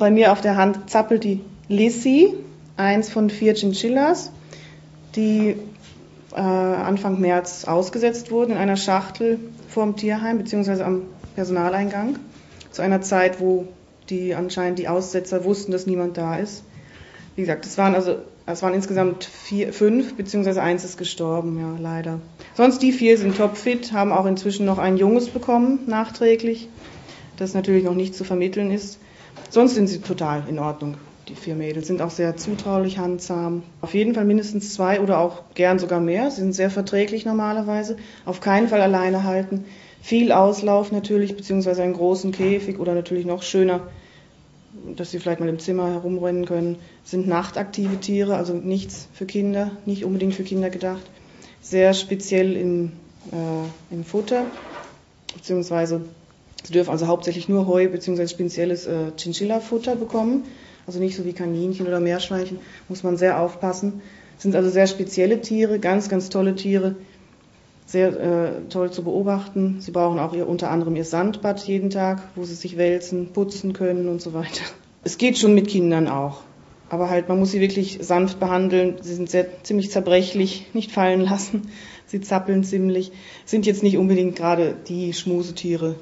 Bei mir auf der Hand zappelt die Lissy, eins von vier Chinchillas, die äh, Anfang März ausgesetzt wurden in einer Schachtel vorm Tierheim bzw. am Personaleingang. Zu einer Zeit, wo die anscheinend die Aussetzer wussten, dass niemand da ist. Wie gesagt, es waren also es waren insgesamt vier, fünf, beziehungsweise eins ist gestorben, ja, leider. Sonst die vier sind topfit, haben auch inzwischen noch ein Junges bekommen, nachträglich, das natürlich noch nicht zu vermitteln ist. Sonst sind sie total in Ordnung. Die vier Mädels sind auch sehr zutraulich, handsam. Auf jeden Fall mindestens zwei oder auch gern sogar mehr. Sie sind sehr verträglich normalerweise. Auf keinen Fall alleine halten. Viel Auslauf natürlich, beziehungsweise einen großen Käfig oder natürlich noch schöner, dass sie vielleicht mal im Zimmer herumrennen können. Sind nachtaktive Tiere, also nichts für Kinder, nicht unbedingt für Kinder gedacht. Sehr speziell im, äh, im Futter, beziehungsweise Sie dürfen also hauptsächlich nur Heu bzw. spezielles äh, Chinchilla-Futter bekommen. Also nicht so wie Kaninchen oder Meerschweinchen, muss man sehr aufpassen. Sind also sehr spezielle Tiere, ganz, ganz tolle Tiere, sehr äh, toll zu beobachten. Sie brauchen auch ihr, unter anderem ihr Sandbad jeden Tag, wo sie sich wälzen, putzen können und so weiter. Es geht schon mit Kindern auch. Aber halt, man muss sie wirklich sanft behandeln. Sie sind sehr, ziemlich zerbrechlich, nicht fallen lassen. Sie zappeln ziemlich. Sind jetzt nicht unbedingt gerade die Schmusetiere,